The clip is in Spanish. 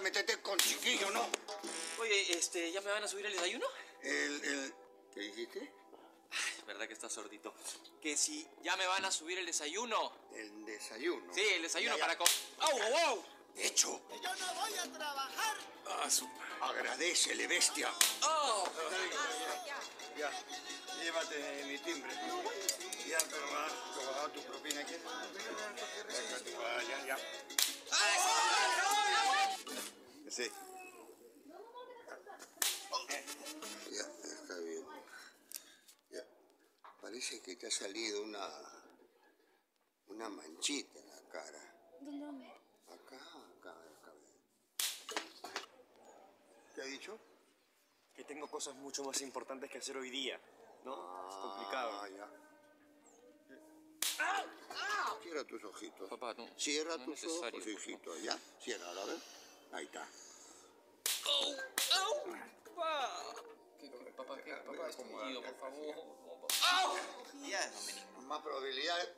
metete con chiquillo, ¿no? Oye, este, ¿ya me van a subir el desayuno? El, el... ¿Qué dijiste? Ay, verdad que estás sordito. Que si ya me van a subir el desayuno. El desayuno. Sí, el desayuno Ya, ya. para comer. ¡Au, au, au! Hecho. Yo no voy a trabajar. Ah, su... Agradecele, bestia. ¡Oh! Ya, llévate mi timbre. Ya, pero Sí. Ya, está bien. Ya. Parece que te ha salido una. una manchita en la cara. ¿Dónde? Acá, acá, acá. ¿Qué ha dicho? Que tengo cosas mucho más importantes que hacer hoy día, ¿no? es complicado. Ah, ya. Cierra tus ojitos. Papá, no. Cierra no tus ojos, hijito. ¿Ya? Cierra, a ver. Ahí está. ¡Au! ¡Au! Papá. ¿Qué, qué, papá, herido, por favor. ¡Au! Más probabilidades.